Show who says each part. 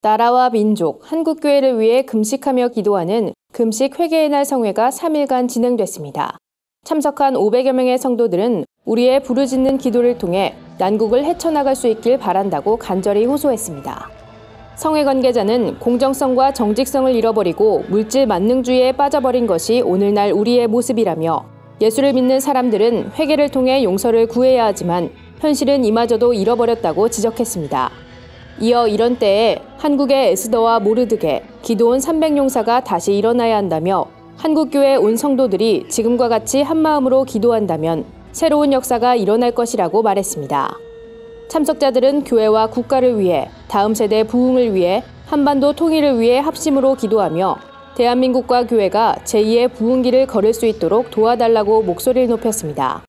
Speaker 1: 나라와 민족, 한국교회를 위해 금식하며 기도하는 금식 회개의 날 성회가 3일간 진행됐습니다. 참석한 500여 명의 성도들은 우리의 부르짖는 기도를 통해 난국을 헤쳐나갈 수 있길 바란다고 간절히 호소했습니다. 성회 관계자는 공정성과 정직성을 잃어버리고 물질 만능주의에 빠져버린 것이 오늘날 우리의 모습이라며 예수를 믿는 사람들은 회개를 통해 용서를 구해야 하지만 현실은 이마저도 잃어버렸다고 지적했습니다. 이어 이런 때에 한국의 에스더와 모르드게, 기도원 300용사가 다시 일어나야 한다며 한국교회 온 성도들이 지금과 같이 한마음으로 기도한다면 새로운 역사가 일어날 것이라고 말했습니다. 참석자들은 교회와 국가를 위해 다음 세대 부흥을 위해 한반도 통일을 위해 합심으로 기도하며 대한민국과 교회가 제2의 부흥기를 걸을 수 있도록 도와달라고 목소리를 높였습니다.